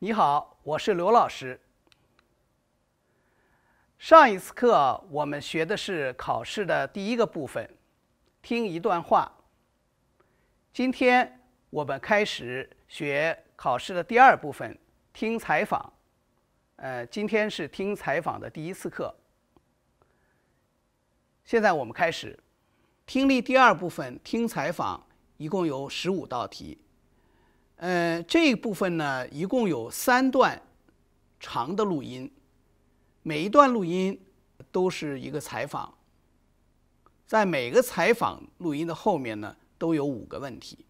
你好，我是刘老师。上一次课我们学的是考试的第一个部分，听一段话。今天我们开始学考试的第二部分，听采访。呃，今天是听采访的第一次课。现在我们开始听力第二部分，听采访，一共有十五道题。呃，这一部分呢，一共有三段长的录音，每一段录音都是一个采访，在每个采访录音的后面呢，都有五个问题。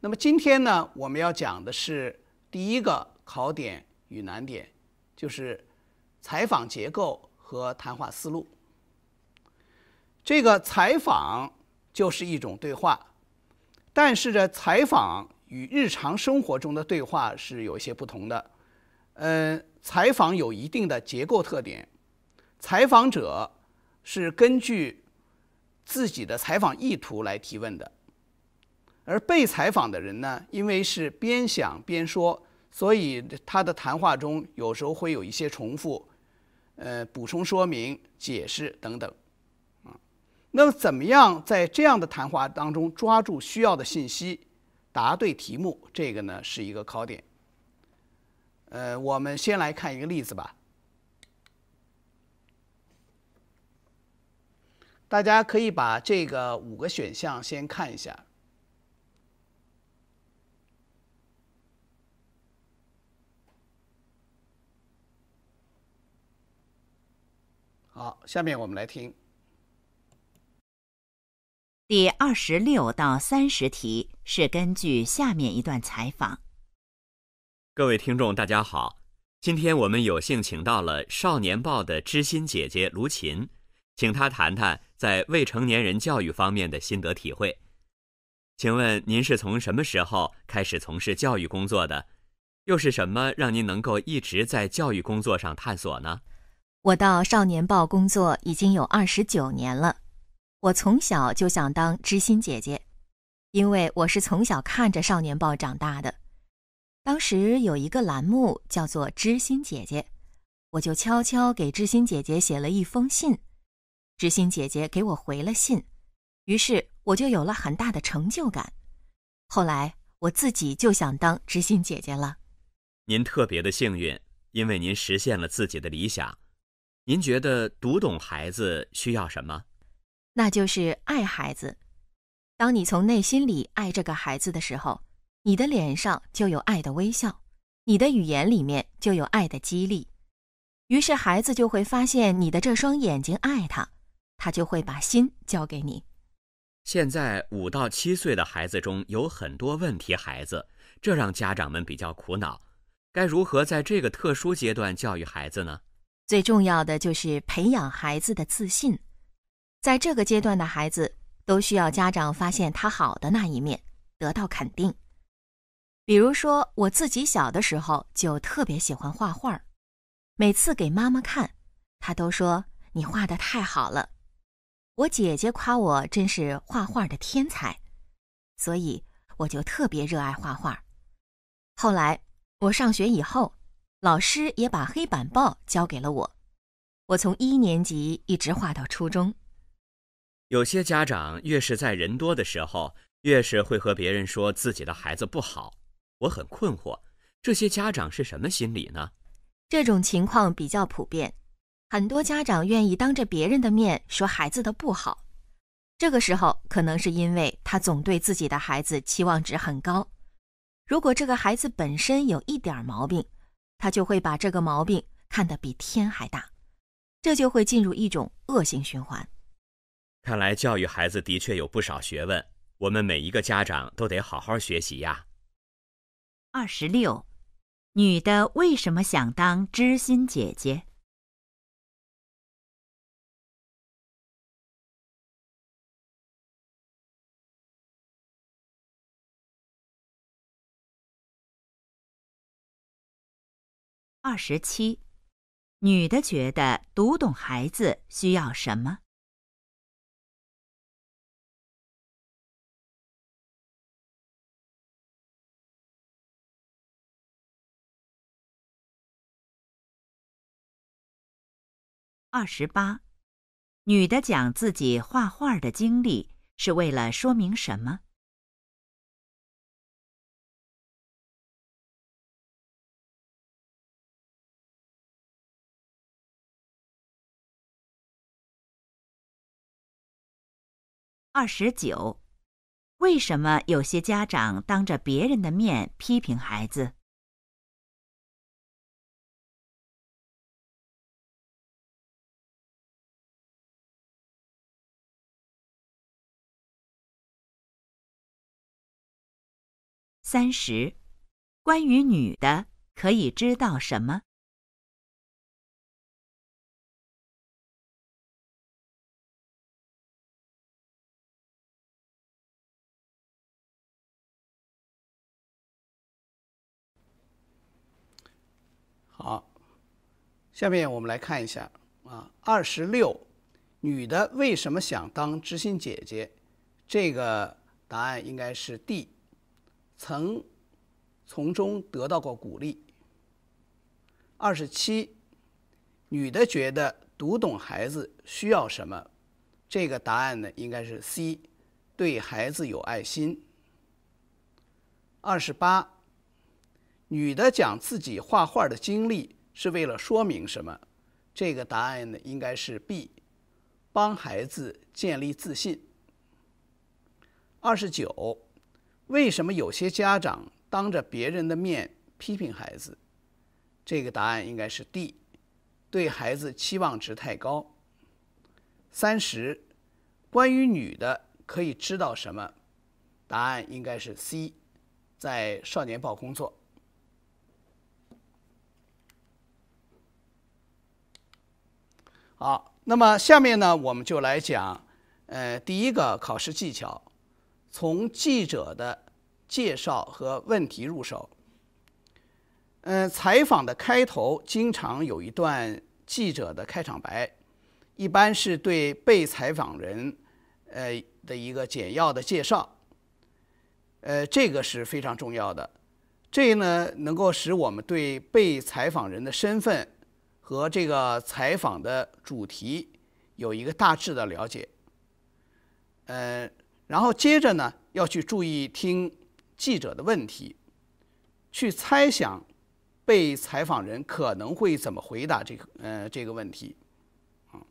那么今天呢，我们要讲的是第一个考点与难点，就是采访结构和谈话思路。这个采访就是一种对话，但是这采访与日常生活中的对话是有些不同的。嗯，采访有一定的结构特点，采访者是根据自己的采访意图来提问的，而被采访的人呢，因为是边想边说，所以他的谈话中有时候会有一些重复，呃，补充说明、解释等等。那么，怎么样在这样的谈话当中抓住需要的信息，答对题目？这个呢是一个考点。呃，我们先来看一个例子吧。大家可以把这个五个选项先看一下。好，下面我们来听。第二十六到三十题是根据下面一段采访。各位听众，大家好，今天我们有幸请到了《少年报》的知心姐姐卢琴，请她谈谈在未成年人教育方面的心得体会。请问您是从什么时候开始从事教育工作的？又是什么让您能够一直在教育工作上探索呢？我到《少年报》工作已经有二十九年了。我从小就想当知心姐姐，因为我是从小看着《少年报》长大的。当时有一个栏目叫做“知心姐姐”，我就悄悄给知心姐姐写了一封信，知心姐姐给我回了信，于是我就有了很大的成就感。后来我自己就想当知心姐姐了。您特别的幸运，因为您实现了自己的理想。您觉得读懂孩子需要什么？那就是爱孩子。当你从内心里爱这个孩子的时候，你的脸上就有爱的微笑，你的语言里面就有爱的激励。于是孩子就会发现你的这双眼睛爱他，他就会把心交给你。现在五到七岁的孩子中有很多问题孩子，这让家长们比较苦恼。该如何在这个特殊阶段教育孩子呢？最重要的就是培养孩子的自信。在这个阶段的孩子都需要家长发现他好的那一面，得到肯定。比如说，我自己小的时候就特别喜欢画画，每次给妈妈看，她都说你画的太好了。我姐姐夸我真是画画的天才，所以我就特别热爱画画。后来我上学以后，老师也把黑板报交给了我，我从一年级一直画到初中。有些家长越是在人多的时候，越是会和别人说自己的孩子不好。我很困惑，这些家长是什么心理呢？这种情况比较普遍，很多家长愿意当着别人的面说孩子的不好。这个时候，可能是因为他总对自己的孩子期望值很高。如果这个孩子本身有一点毛病，他就会把这个毛病看得比天还大，这就会进入一种恶性循环。看来教育孩子的确有不少学问，我们每一个家长都得好好学习呀。二十六，女的为什么想当知心姐姐？二十七，女的觉得读懂孩子需要什么？二十八，女的讲自己画画的经历是为了说明什么？二十九，为什么有些家长当着别人的面批评孩子？三十，关于女的可以知道什么？好，下面我们来看一下啊，二十六，女的为什么想当知心姐姐？这个答案应该是 D，曾从中得到过鼓励。二十七，女的觉得读懂孩子需要什么？这个答案呢应该是 C，对孩子有爱心。二十八。女的讲自己画画的经历是为了说明什么？这个答案呢应该是 B，帮孩子建立自信。二十九，为什么有些家长当着别人的面批评孩子？这个答案应该是 D，对孩子期望值太高。三十，关于女的可以知道什么？答案应该是 C，在少年报工作。好，那么下面呢，我们就来讲，呃，第一个考试技巧，从记者的介绍和问题入手。嗯，采访的开头经常有一段记者的开场白，一般是对被采访人，呃的一个简要的介绍。呃，这个是非常重要的，这呢能够使我们对被采访人的身份。和这个采访的主题有一个大致的了解，呃，然后接着呢要去注意听记者的问题，去猜想被采访人可能会怎么回答这个呃这个问题，啊，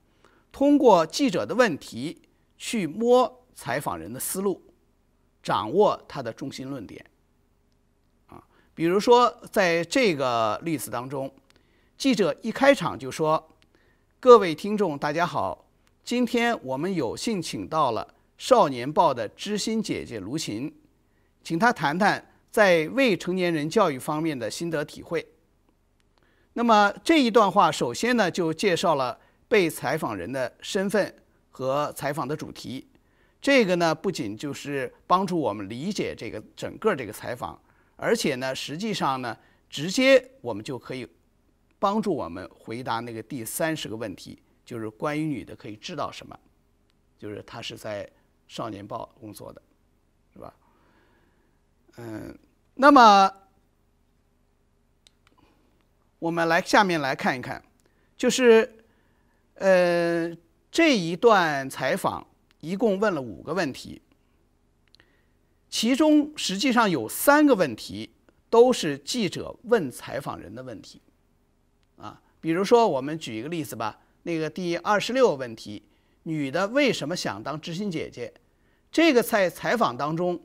通过记者的问题去摸采访人的思路，掌握他的中心论点，啊，比如说在这个例子当中。记者一开场就说：“各位听众，大家好，今天我们有幸请到了《少年报》的知心姐姐卢琴，请她谈谈在未成年人教育方面的心得体会。”那么这一段话，首先呢就介绍了被采访人的身份和采访的主题。这个呢不仅就是帮助我们理解这个整个这个采访，而且呢实际上呢直接我们就可以。帮助我们回答那个第三十个问题，就是关于女的可以知道什么，就是她是在《少年报》工作的，是吧？嗯，那么我们来下面来看一看，就是呃这一段采访一共问了五个问题，其中实际上有三个问题都是记者问采访人的问题。啊，比如说，我们举一个例子吧。那个第二十六问题，女的为什么想当知心姐姐？这个在采访当中，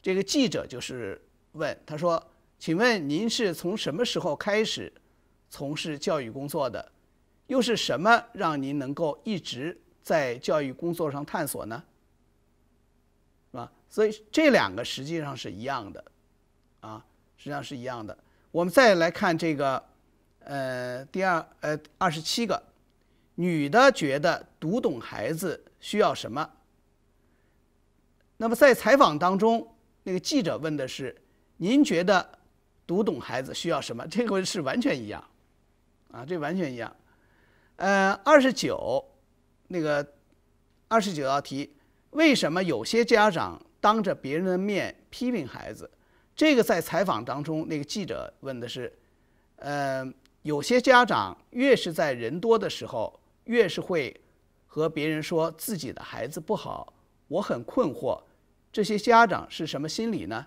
这个记者就是问他说：“请问您是从什么时候开始从事教育工作的？又是什么让您能够一直在教育工作上探索呢？”是吧？所以这两个实际上是一样的，啊，实际上是一样的。我们再来看这个。呃，第二，呃，二十七个，女的觉得读懂孩子需要什么？那么在采访当中，那个记者问的是：“您觉得读懂孩子需要什么？”这个是完全一样，啊，这完全一样。呃，二十九，那个二十九道题，为什么有些家长当着别人的面批评孩子？这个在采访当中，那个记者问的是：“呃。”有些家长越是在人多的时候，越是会和别人说自己的孩子不好，我很困惑，这些家长是什么心理呢？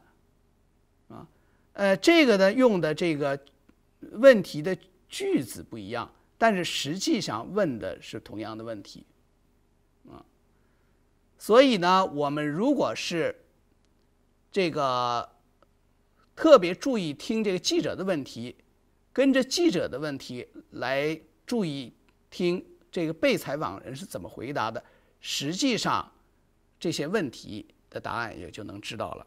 啊，呃，这个呢用的这个问题的句子不一样，但是实际上问的是同样的问题，啊，所以呢，我们如果是这个特别注意听这个记者的问题，跟着记者的问题来注意听这个被采访人是怎么回答的，实际上这些问题的答案也就能知道了。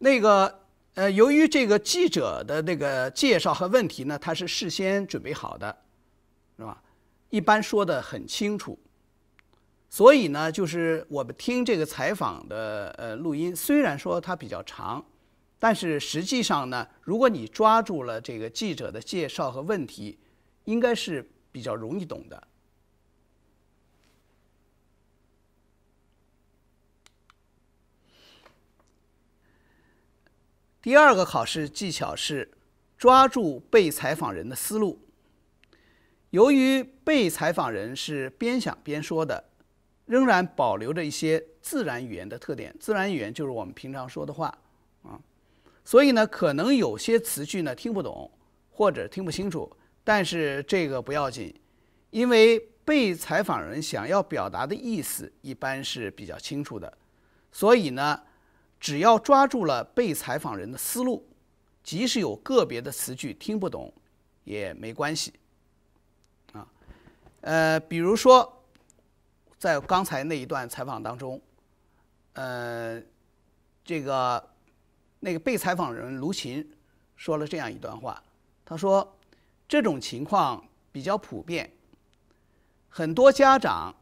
那个呃，由于这个记者的那个介绍和问题呢，他是事先准备好的，是吧？一般说的很清楚，所以呢，就是我们听这个采访的呃录音，虽然说它比较长，但是实际上呢，如果你抓住了这个记者的介绍和问题，应该是比较容易懂的。第二个考试技巧是抓住被采访人的思路。由于被采访人是边想边说的，仍然保留着一些自然语言的特点。自然语言就是我们平常说的话啊，所以呢，可能有些词句呢听不懂或者听不清楚，但是这个不要紧，因为被采访人想要表达的意思一般是比较清楚的，所以呢。只要抓住了被采访人的思路，即使有个别的词句听不懂，也没关系。啊，呃，比如说，在刚才那一段采访当中，呃，这个那个被采访人卢琴说了这样一段话，他说：“这种情况比较普遍，很多家长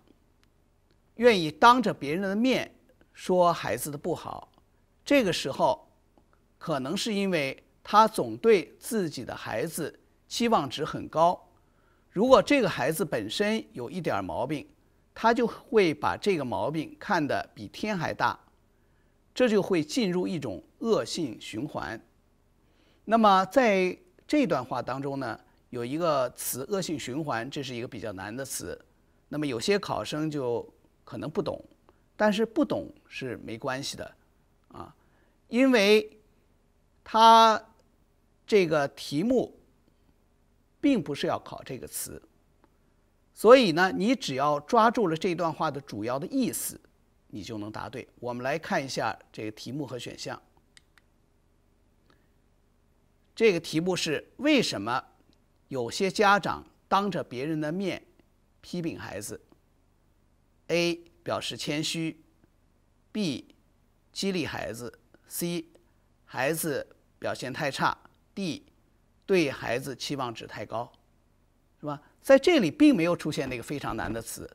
愿意当着别人的面说孩子的不好。”这个时候，可能是因为他总对自己的孩子期望值很高。如果这个孩子本身有一点毛病，他就会把这个毛病看得比天还大，这就会进入一种恶性循环。那么在这段话当中呢，有一个词“恶性循环”，这是一个比较难的词。那么有些考生就可能不懂，但是不懂是没关系的。啊，因为它这个题目并不是要考这个词，所以呢，你只要抓住了这段话的主要的意思，你就能答对。我们来看一下这个题目和选项。这个题目是为什么有些家长当着别人的面批评孩子？A 表示谦虚，B。激励孩子，C，孩子表现太差，D，对孩子期望值太高，是吧？在这里并没有出现那个非常难的词，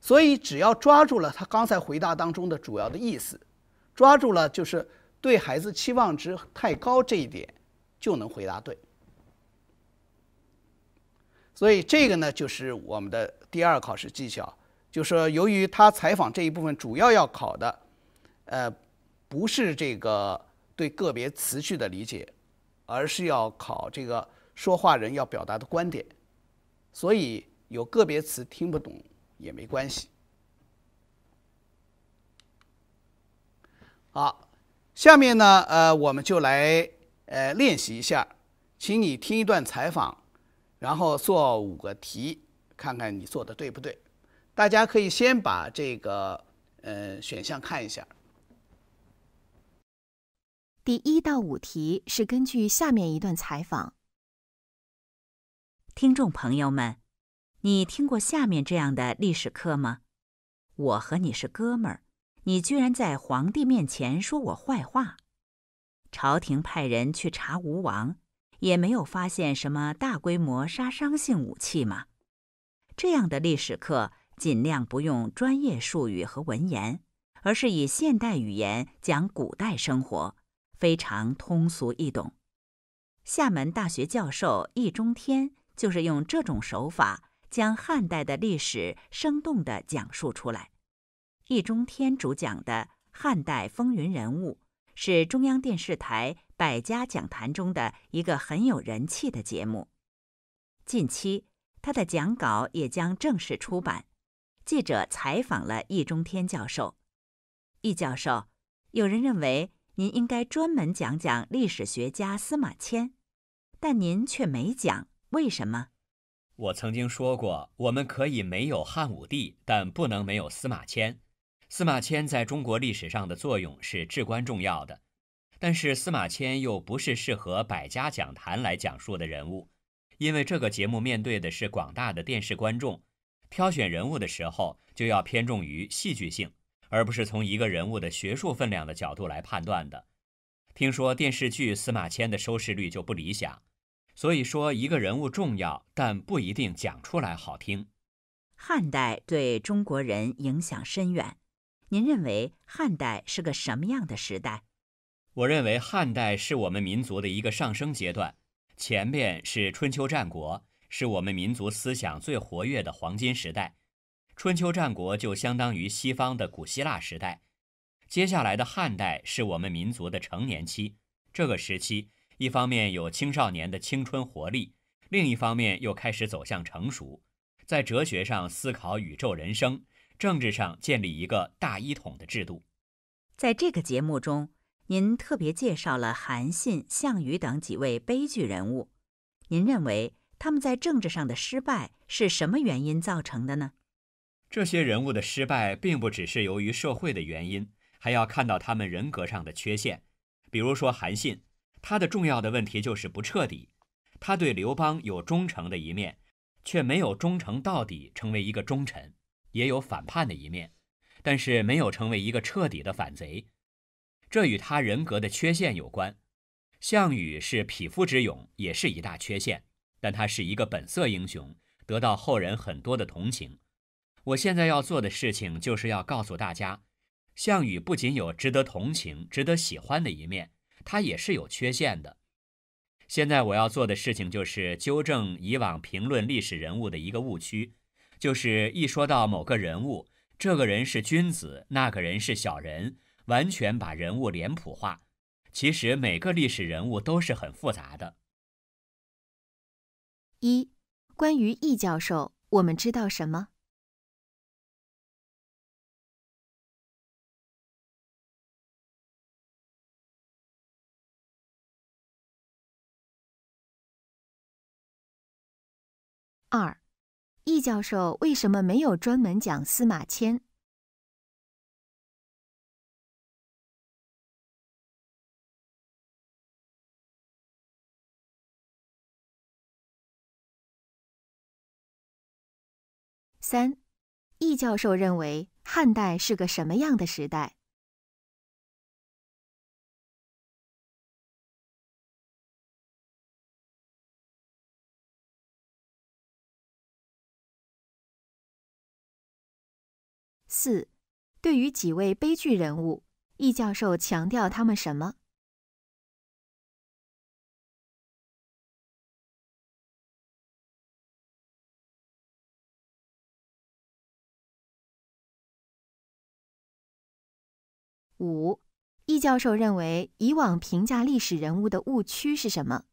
所以只要抓住了他刚才回答当中的主要的意思，抓住了就是对孩子期望值太高这一点，就能回答对。所以这个呢，就是我们的第二考试技巧，就是由于他采访这一部分主要要考的，呃。不是这个对个别词句的理解，而是要考这个说话人要表达的观点，所以有个别词听不懂也没关系。好，下面呢，呃，我们就来呃练习一下，请你听一段采访，然后做五个题，看看你做的对不对。大家可以先把这个呃选项看一下。第一到五题是根据下面一段采访。听众朋友们，你听过下面这样的历史课吗？我和你是哥们儿，你居然在皇帝面前说我坏话。朝廷派人去查吴王，也没有发现什么大规模杀伤性武器吗？这样的历史课尽量不用专业术语和文言，而是以现代语言讲古代生活。非常通俗易懂，厦门大学教授易中天就是用这种手法将汉代的历史生动地讲述出来。易中天主讲的《汉代风云人物，是中央电视台百家讲坛中的一个很有人气的节目。近期，他的讲稿也将正式出版。记者采访了易中天教授。易教授，有人认为您应该专门讲讲历史学家司马迁，但您却没讲，为什么？我曾经说过，我们可以没有汉武帝，但不能没有司马迁。司马迁在中国历史上的作用是至关重要的，但是司马迁又不是适合百家讲坛来讲述的人物，因为这个节目面对的是广大的电视观众，挑选人物的时候就要偏重于戏剧性。而不是从一个人物的学术分量的角度来判断的。听说电视剧司马迁的收视率就不理想，所以说一个人物重要，但不一定讲出来好听。汉代对中国人影响深远，您认为汉代是个什么样的时代？我认为汉代是我们民族的一个上升阶段，前面是春秋战国，是我们民族思想最活跃的黄金时代。春秋战国就相当于西方的古希腊时代，接下来的汉代是我们民族的成年期。这个时期，一方面有青少年的青春活力，另一方面又开始走向成熟，在哲学上思考宇宙人生，政治上建立一个大一统的制度。在这个节目中，您特别介绍了韩信、项羽等几位悲剧人物。您认为他们在政治上的失败是什么原因造成的呢？这些人物的失败，并不只是由于社会的原因，还要看到他们人格上的缺陷。比如说韩信，他的重要的问题就是不彻底。他对刘邦有忠诚的一面，却没有忠诚到底，成为一个忠臣；也有反叛的一面，但是没有成为一个彻底的反贼。这与他人格的缺陷有关。项羽是匹夫之勇，也是一大缺陷，但他是一个本色英雄，得到后人很多的同情。我现在要做的事情，就是要告诉大家，项羽不仅有值得同情、值得喜欢的一面，他也是有缺陷的。现在我要做的事情，就是纠正以往评论历史人物的一个误区，就是一说到某个人物，这个人是君子，那个人是小人，完全把人物脸谱化。其实每个历史人物都是很复杂的。一，关于易教授，我们知道什么？二，易教授为什么没有专门讲司马迁？三，易教授认为汉代是个什么样的时代？四，对于几位悲剧人物，易教授强调他们什么？五，易教授认为以往评价历史人物的误区是什么？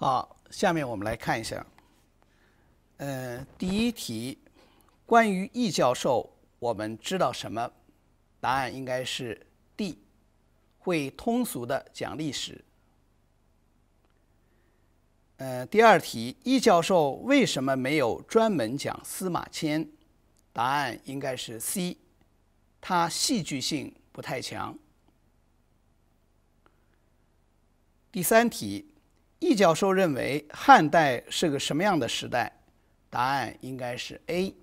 好，下面我们来看一下。呃，第一题，关于易教授，我们知道什么？答案应该是 D，会通俗的讲历史。呃，第二题，易教授为什么没有专门讲司马迁？答案应该是 C，他戏剧性不太强。第三题。易教授认为汉代是个什么样的时代？答案应该是 A，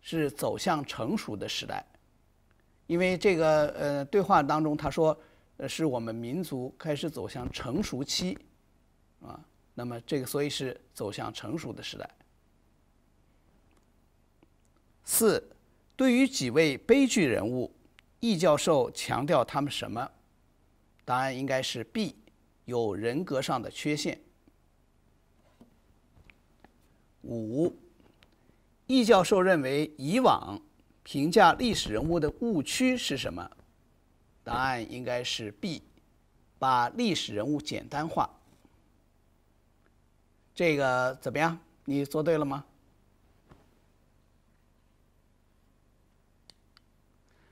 是走向成熟的时代。因为这个呃对话当中他说，是我们民族开始走向成熟期，啊，那么这个所以是走向成熟的时代。四，对于几位悲剧人物，易教授强调他们什么？答案应该是 B。有人格上的缺陷。五，易教授认为以往评价历史人物的误区是什么？答案应该是 B，把历史人物简单化。这个怎么样？你做对了吗？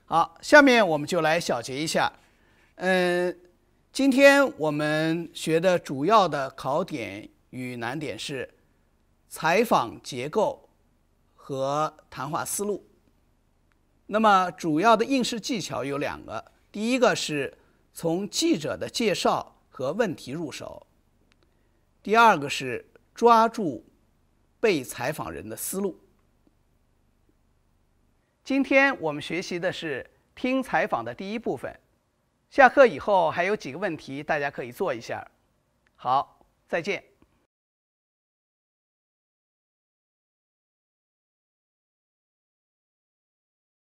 好，下面我们就来小结一下。嗯，今天我们学的主要的考点与难点是采访结构和谈话思路。那么主要的应试技巧有两个，第一个是从记者的介绍和问题入手，第二个是抓住被采访人的思路。今天我们学习的是听采访的第一部分。下课以后还有几个问题，大家可以做一下。好，再见。